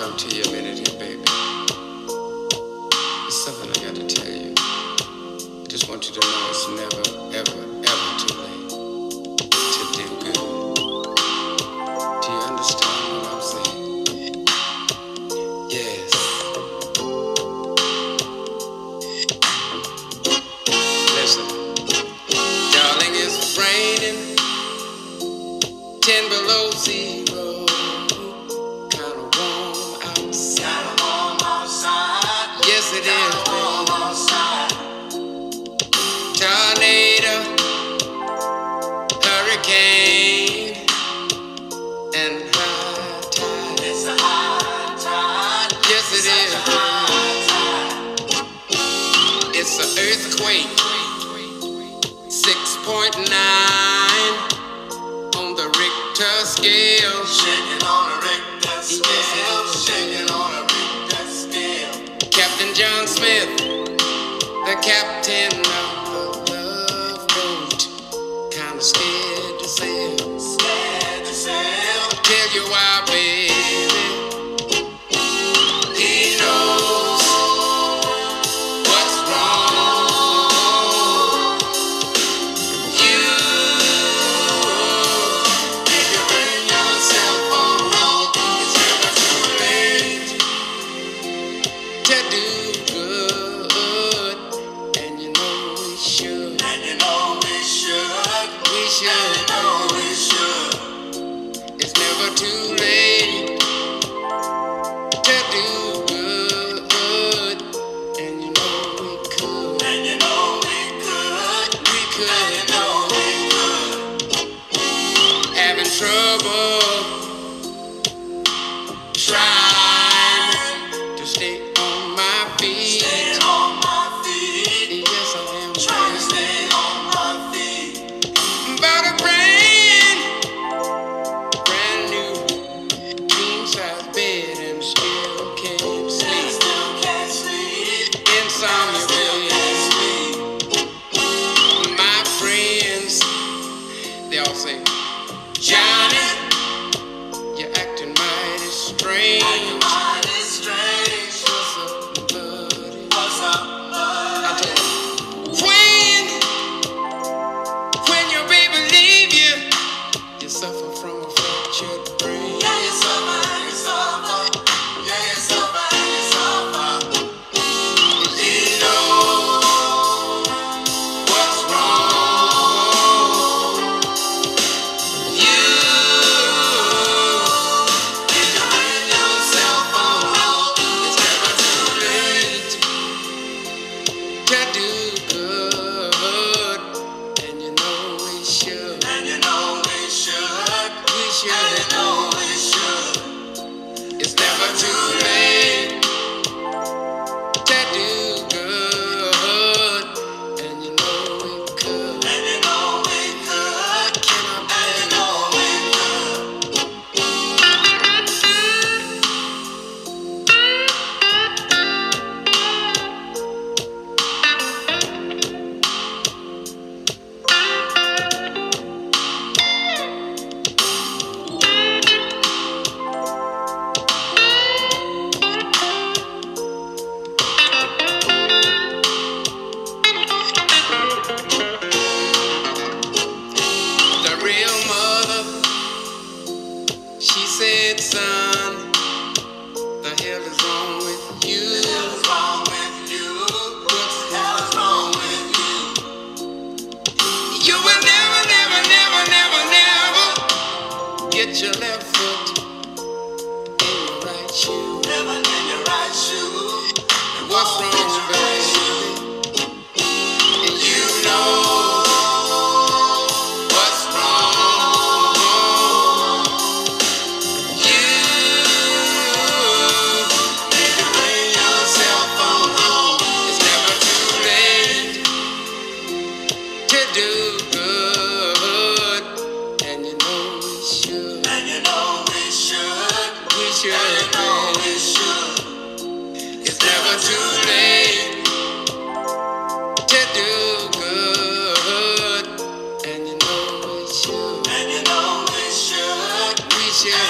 come to you a minute here, baby. It's something I got to tell you. I just want you to know it's never captain You will never, never, never, never, never get your left. share.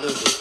Hallelujah.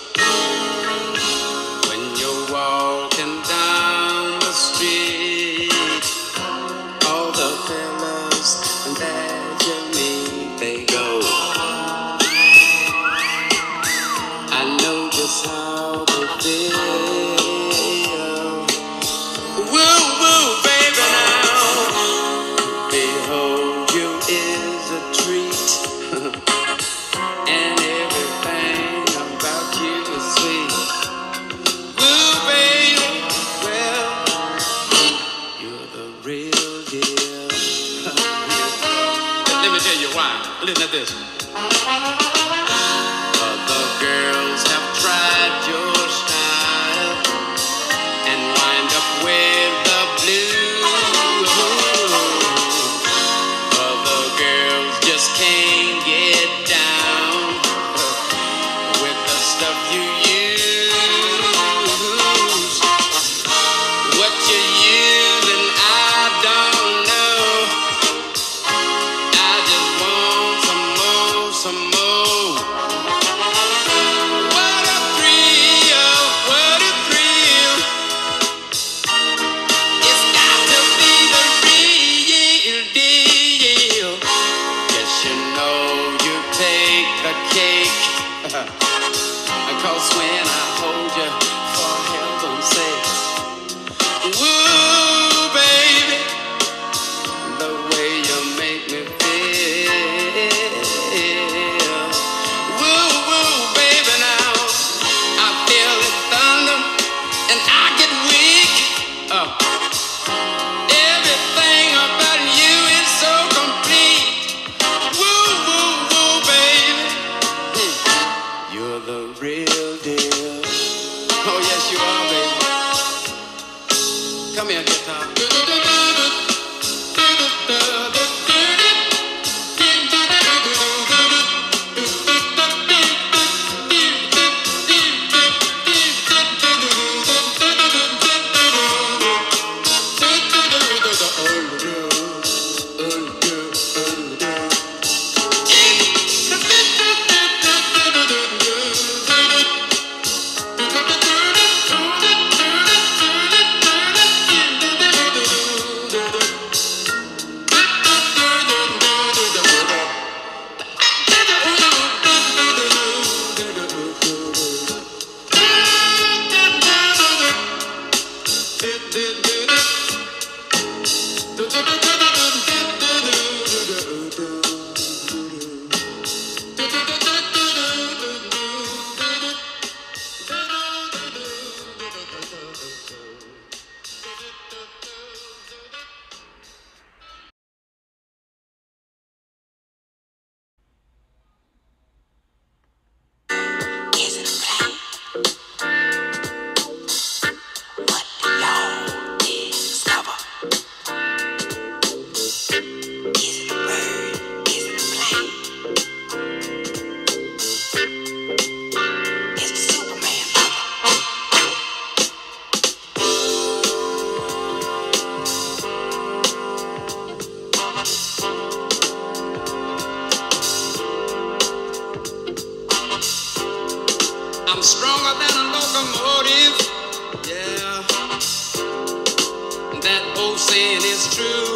saying is true.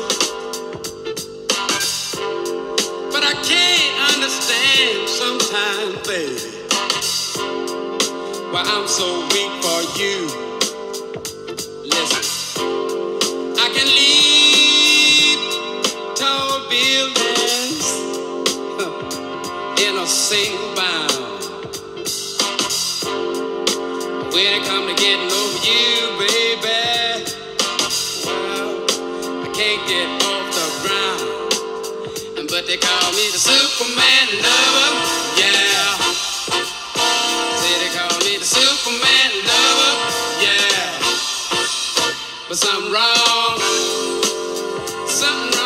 But I can't understand sometimes, baby, why I'm so weak for you. Listen, I can leap tall buildings in a single bound. When it come to getting But they call me the Superman lover. Yeah. Say they call me the Superman lover. Yeah. But something wrong. Something wrong